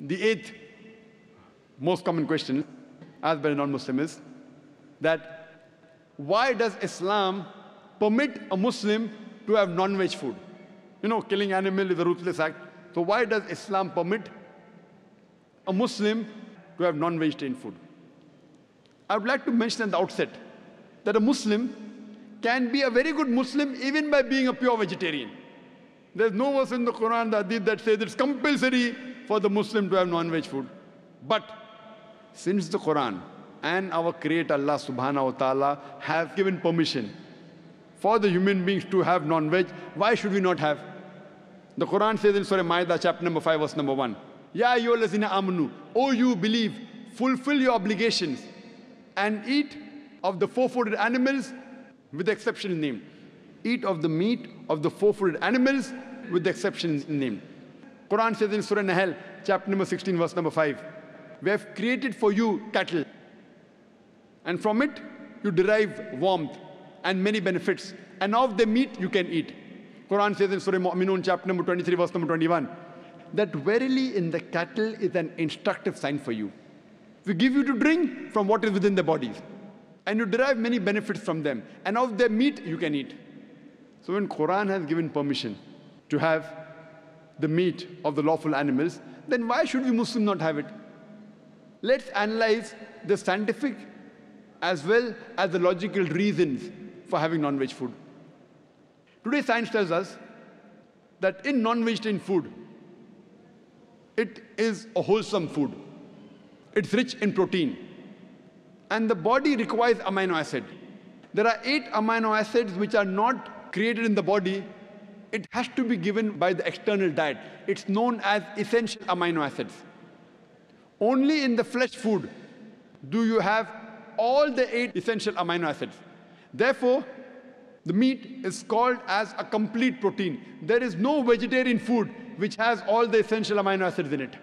The eighth most common question asked by a non-Muslim is that why does Islam permit a Muslim to have non-veg food? You know, killing animal is a ruthless act. So why does Islam permit a Muslim to have non-vegetarian food? I would like to mention at the outset that a Muslim can be a very good Muslim even by being a pure vegetarian. There's no verse in the Quran, the Hadith that says it's compulsory for the Muslim to have non-veg food. But since the Quran and our Creator Allah subhanahu wa ta'ala have given permission for the human beings to have non-veg, why should we not have? The Quran says in Surah Ma'idah, chapter number 5, verse number 1, Ya ayyuhallazina amanu, O you believe, fulfill your obligations and eat of the four-footed animals with the exception named. Eat of the meat of the four-footed animals with the exception named. Quran says in Surah Nahal, chapter number 16, verse number 5, We have created for you cattle, and from it you derive warmth and many benefits, and of the meat you can eat. Quran says in Surah Mu'minun, chapter number 23, verse number 21, that verily in the cattle is an instructive sign for you. We give you to drink from what is within the bodies, and you derive many benefits from them, and of their meat you can eat. So when Quran has given permission to have the meat of the lawful animals, then why should we Muslim not have it? Let's analyze the scientific as well as the logical reasons for having non-veg food. Today science tells us that in non-vegetarian food, it is a wholesome food. It's rich in protein. And the body requires amino acid. There are eight amino acids which are not created in the body. It has to be given by the external diet. It's known as essential amino acids. Only in the flesh food do you have all the eight essential amino acids. Therefore, the meat is called as a complete protein. There is no vegetarian food which has all the essential amino acids in it.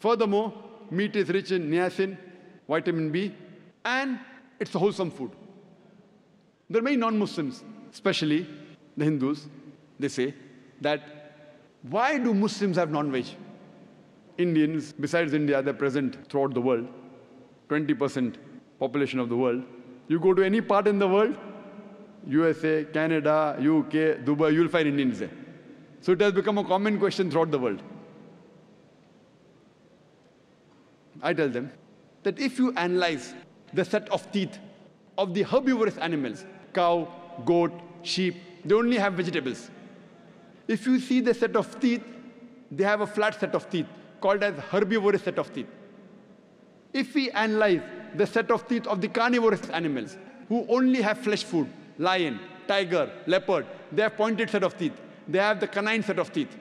Furthermore, meat is rich in niacin, vitamin B, and it's a wholesome food. There are many non-Muslims, especially the Hindus, they say that why do Muslims have non-veg? Indians, besides India, they're present throughout the world. 20% population of the world. You go to any part in the world, USA, Canada, UK, Dubai, you'll find Indians there. So it has become a common question throughout the world. I tell them that if you analyze the set of teeth of the herbivorous animals, cow, goat, sheep, they only have vegetables. If you see the set of teeth, they have a flat set of teeth called as herbivorous set of teeth. If we analyze the set of teeth of the carnivorous animals who only have flesh food, lion, tiger, leopard, they have pointed set of teeth. They have the canine set of teeth.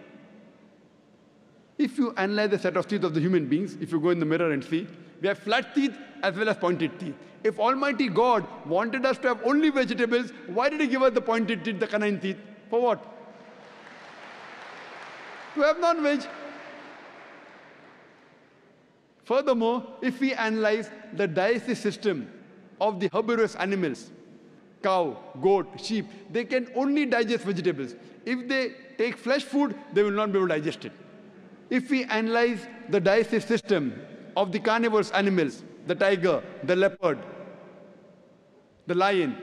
If you analyze the set of teeth of the human beings, if you go in the mirror and see, we have flat teeth as well as pointed teeth. If Almighty God wanted us to have only vegetables, why did He give us the pointed teeth, the canine teeth? For what? To have non-veg. Furthermore, if we analyze the digestive system of the herbivorous animals, cow, goat, sheep, they can only digest vegetables. If they take flesh food, they will not be able to digest it. If we analyze the digestive system of the carnivorous animals, the tiger, the leopard, the lion,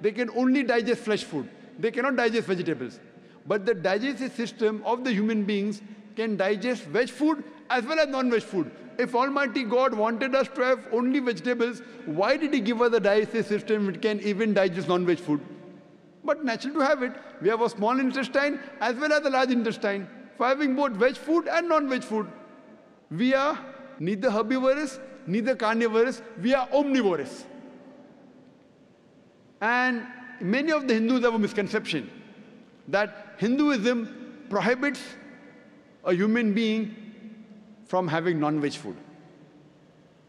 they can only digest flesh food. They cannot digest vegetables. But the digestive system of the human beings can digest veg food as well as non-veg food. If Almighty God wanted us to have only vegetables, why did He give us a digestive system which can even digest non-veg food? But natural to have it. We have a small intestine as well as a large intestine for having both veg food and non-veg food. We are neither herbivorous, neither carnivorous, we are omnivorous. And many of the Hindus have a misconception that Hinduism prohibits a human being from having non-veg food.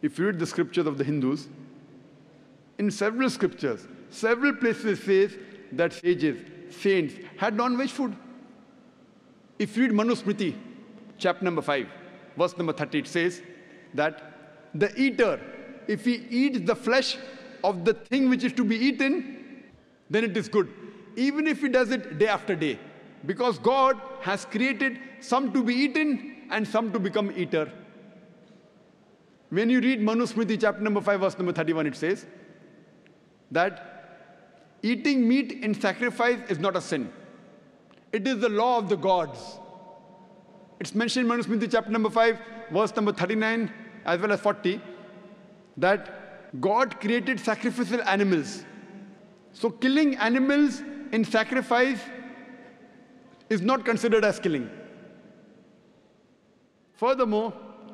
If you read the scriptures of the Hindus, in several scriptures, several places says that sages, saints had non-veg food. If you read Manusmriti, chapter number 5, verse number 30, it says that the eater, if he eats the flesh of the thing which is to be eaten, then it is good. Even if he does it day after day. Because God has created some to be eaten and some to become eater. When you read Manusmriti chapter number 5, verse number 31, it says that eating meat in sacrifice is not a sin. It is the law of the gods. It's mentioned in Manusmriti chapter number 5, verse number 39 as well as 40, that God created sacrificial animals. So killing animals in sacrifice is not considered as killing. Furthermore,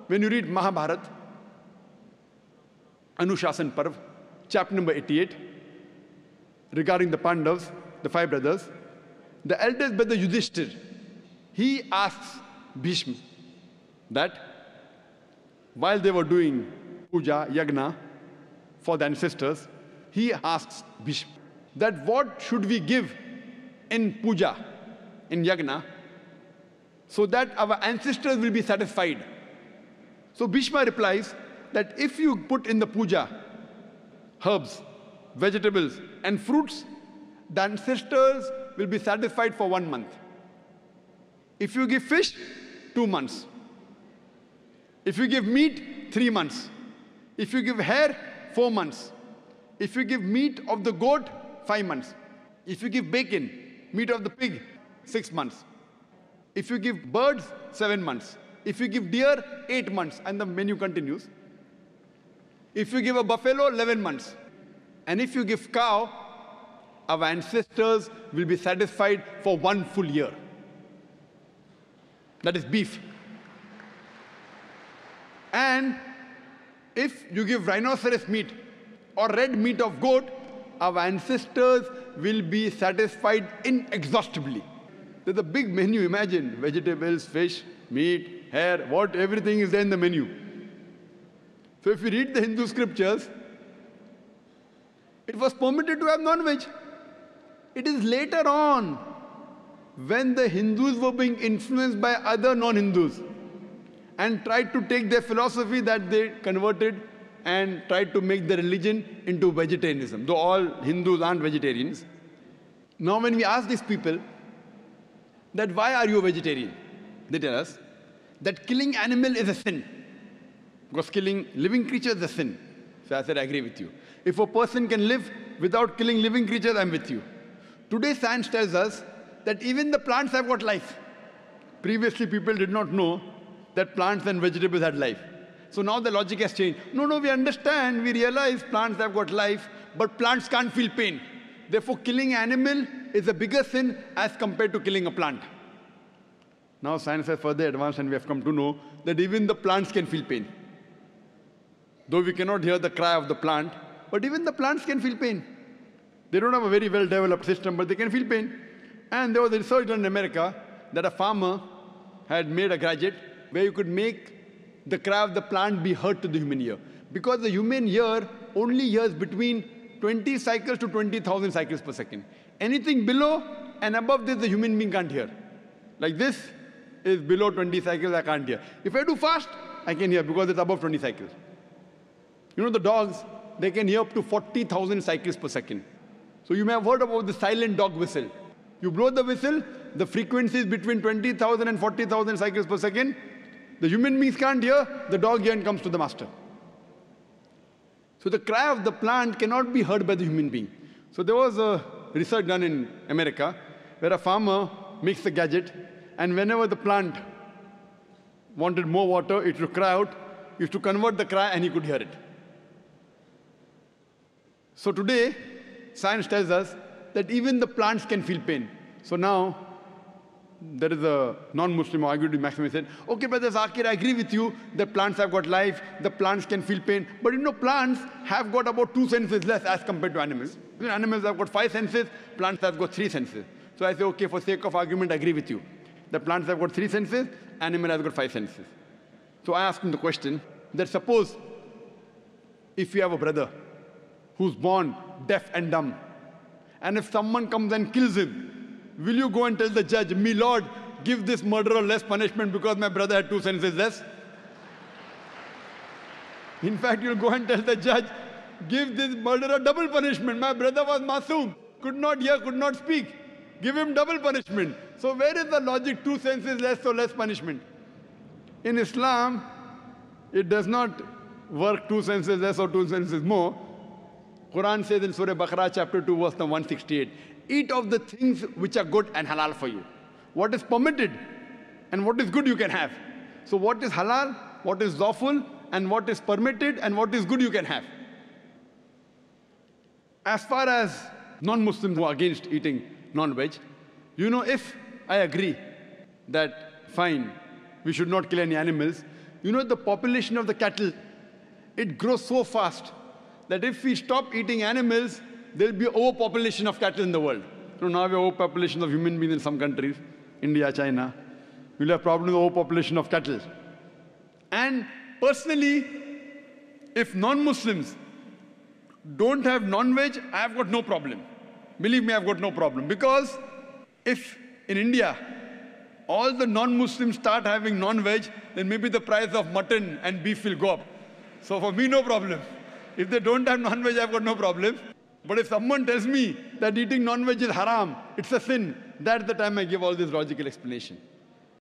when you read Mahabharata, Anushasan Parv, chapter number 88, regarding the Pandavas, the five brothers, the eldest brother Yudhishthir, he asks Bhishma that while they were doing puja, yagna for the ancestors, he asks Bhishma that what should we give in puja, in yagna, so that our ancestors will be satisfied. So Bhishma replies that if you put in the puja herbs, vegetables, and fruits, the ancestors will be satisfied for one month. If you give fish, two months. If you give meat, three months. If you give hare, four months. If you give meat of the goat, five months. If you give bacon, meat of the pig, six months. If you give birds, seven months. If you give deer, eight months. And the menu continues. If you give a buffalo, 11 months. And if you give cow, our ancestors will be satisfied for one full year. That is beef. And if you give rhinoceros meat or red meat of goat, our ancestors will be satisfied inexhaustibly. There's a big menu, imagine vegetables, fish, meat, hare, what, everything is there in the menu. So if you read the Hindu scriptures, it was permitted to have non-veg. It is later on, when the Hindus were being influenced by other non-Hindus and tried to take their philosophy that they converted and tried to make the religion into vegetarianism, though all Hindus aren't vegetarians. Now when we ask these people that why are you a vegetarian, they tell us that killing animal is a sin. Because killing living creatures is a sin. So I said, I agree with you. If a person can live without killing living creatures, I'm with you. Today science tells us that even the plants have got life. Previously people did not know that plants and vegetables had life. So now the logic has changed. No, no, we understand, we realize plants have got life, but plants can't feel pain. Therefore, killing animal is a bigger sin as compared to killing a plant. Now science has further advanced and we have come to know that even the plants can feel pain. Though we cannot hear the cry of the plant, but even the plants can feel pain. They don't have a very well developed system, but they can feel pain. And there was a research done in America that a farmer had made a gadget where you could make the cry of the plant be heard to the human ear. Because the human ear only hears between 20 cycles to 20,000 cycles per second. Anything below and above this, the human being can't hear. Like this is below 20 cycles, I can't hear. If I do fast, I can hear because it's above 20 cycles. You know, the dogs, they can hear up to 40,000 cycles per second. So you may have heard about the silent dog whistle. You blow the whistle, the frequency is between 20,000 and 40,000 cycles per second. The human beings can't hear, the dog here comes to the master. So the cry of the plant cannot be heard by the human being. So there was a research done in America where a farmer makes a gadget and whenever the plant wanted more water, it would cry out, used to convert the cry and he could hear it. So today, science tells us that even the plants can feel pain. So now, there is a non-Muslim who argued with Maxim. He said, okay, Brother Zakir, I agree with you. The plants have got life. The plants can feel pain. But you know, plants have got about two senses less as compared to animals. Animals have got five senses. Plants have got three senses. So I say, okay, for sake of argument, I agree with you. The plants have got three senses. Animal has got five senses. So I asked him the question that suppose if you have a brother who's born deaf and dumb, and if someone comes and kills him, will you go and tell the judge, me lord, give this murderer less punishment because my brother had two senses less? In fact, you'll go and tell the judge, give this murderer double punishment. My brother was masoom, could not hear, could not speak. Give him double punishment. So where is the logic? Two senses less, so less punishment. In Islam, it does not work two senses less or two senses more. Quran says in Surah Baqarah chapter 2 verse 168, eat of the things which are good and halal for you. What is permitted and what is good you can have. So what is halal, what is lawful, and what is permitted and what is good you can have. As far as non-Muslims who are against eating non-veg, you know, if I agree that fine, we should not kill any animals, you know, the population of the cattle, it grows so fast that if we stop eating animals, there'll be overpopulation of cattle in the world. Know, now we have overpopulation of human beings in some countries, India, China. We'll have problem with overpopulation of cattle. And personally, if non-Muslims don't have non-veg, I've got no problem. Believe me, I've got no problem. Because if in India, all the non-Muslims start having non-veg, then maybe the price of mutton and beef will go up. So for me, no problem. If they don't have non-veg, I've got no problem. But if someone tells me that eating non-veg is haram, it's a sin, that's the time I give all this logical explanation.